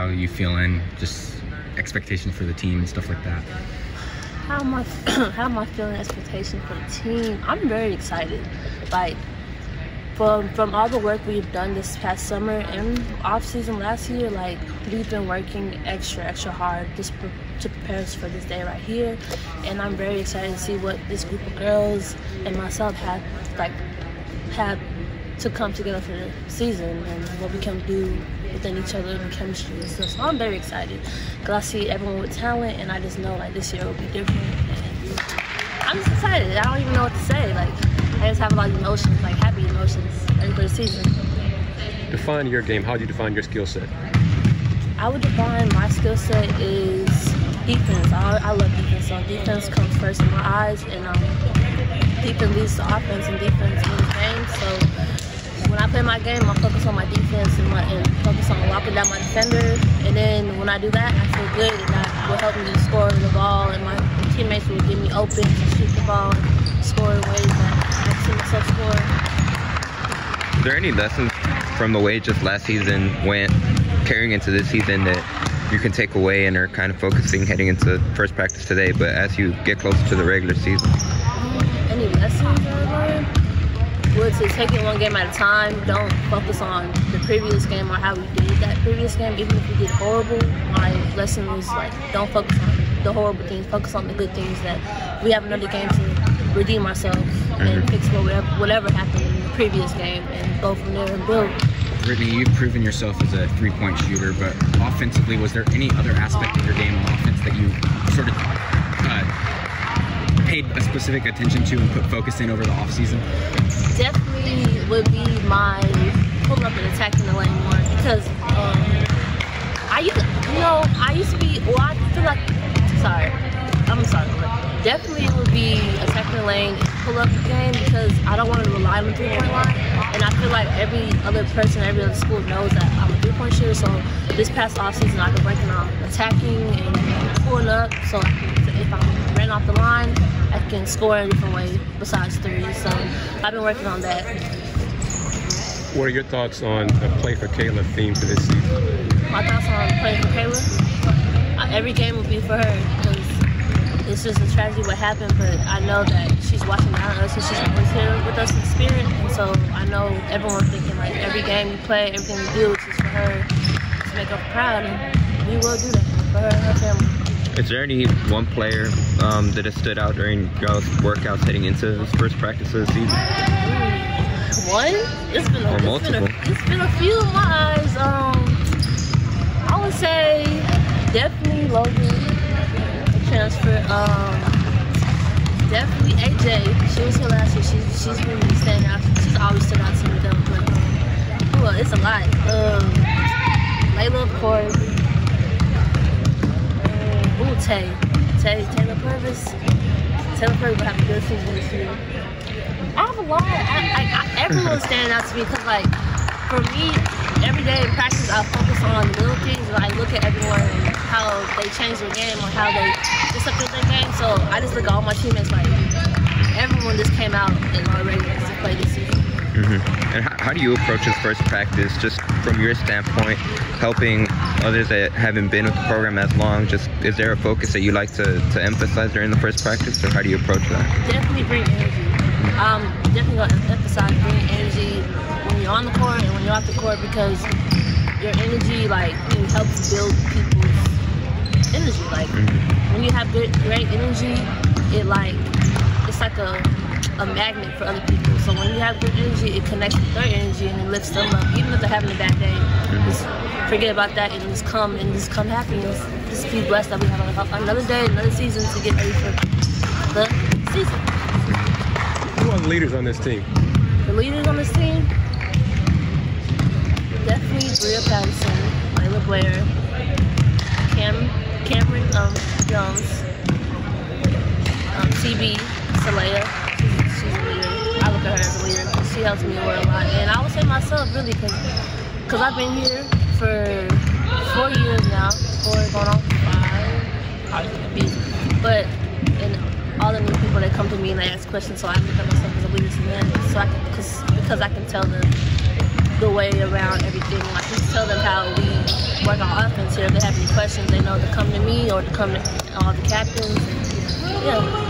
how you feeling, just expectation for the team and stuff like that. How am I? how am I feeling? Expectation for the team? I'm very excited. Like from from all the work we've done this past summer and off season last year, like we've been working extra extra hard just pre- to prepare us for this day right here. And I'm very excited to see what this group of girls and myself have like have to come together for the season and what we can do within each other and chemistry and stuff. So I'm very excited because I see everyone with talent and I just know like this year will be different. And I'm just excited. I don't even know what to say. Like I just have a lot of emotions, like happy emotions, and for the season. Define your game. How do you define your skill set? I would define my skill set is defense. I, I love defense. So defense comes first in my eyes, and um, defense leads to offense, and defense wins games. So when I play my game, I focus on my defense defender. And then when I do that, I feel good, and that will help me score the ball, and my teammates will get me open to shoot the ball, and score in ways that I see myself score. Is there any lessons from the way just last season went carrying into this season that you can take away and are kind of focusing heading into first practice today, but as you get closer to the regular season? Any lessons Well, to take it one game at a time. Don't focus on the previous game or how we did that previous game. Even if we did horrible, my lesson was like, don't focus on the horrible things. Focus on the good things that we have another game to redeem ourselves and fix whatever, whatever happened in the previous game and go from there and build. Britney, you've proven yourself as a three-point shooter, but offensively, was there any other aspect of your game on offense that you sort of uh, paid a specific attention to and put focus in over the offseason? definitely would be my pulling up and attacking the lane more because um, I used, you know, I used to be. Well, I feel like, sorry, I'm sorry, definitely it would be attacking the lane pull up the game because I don't want to rely on the three point line, and I feel like every other person, every other school knows that I'm a three point shooter. So this past off season, I've been working on attacking and pulling up. So I if I'm ran off the line, I can score in a different way besides three. So I've been working on that. What are your thoughts on the Play for Kayla theme for this season? My thoughts on playing for Kayla? Uh, every game will be for her because it's just a tragedy what happened, but I know that she's watching out on us and she's always here with us in spirit. And so I know everyone's thinking like every game we play, everything we do is just for her to make her proud, and we will do that for her and her family. Is there any one player um, that has stood out during y'all's workouts heading into this first practice of the season? One? It's been a, Or it's been a, multiple. it's been a few in my eyes. Um, I would say definitely Logan, the transfer. Um, definitely AJ. She was here last year. She's she's been standing out. She's always stood out to me though. But well, it's a lot. Um, Laila, of course. Tay. Tay Taylor Purvis. Taylor Purvis will have a good season this year. I have a lot. I, I, I, everyone's standing out to me because, like, for me, every day in practice, I focus on little things. And I look at everyone and how they change their game or how they discipline their game. So I just look at all my teammates like everyone just came out and are ready to play this season. Mm-hmm. And how, how do you approach this first practice, just from your standpoint, helping others that haven't been with the program as long? Just is there a focus that you like to, to emphasize during the first practice, or how do you approach that? Definitely bring energy. Um, definitely gonna emphasize bringing energy when you're on the court and when you're off the court because your energy like can help build people's energy. Like when you have good, great energy, it like it's like a a magnet for other people. So when you have good energy, it connects with their energy and it lifts them up. Even if they're having a bad day, just forget about that and just come and just come happiness. Just be blessed that we have another day, another season to get ready for the season. Who are the leaders on this team? The leaders on this team, definitely Bria Patterson, Laila Blair, Cam, Cameron um, Jones, um, TB, Salaya. She helps me a lot. And I would say myself, really, because cause I've been here for four years now, four going on five. But, and all the new people that come to me and they ask questions, so I look at myself as a leader to so I can, cause, because I can tell them the way around everything. I can tell them how we work on offense here. If they have any questions, they know to come to me or to come to all the captains. Yeah.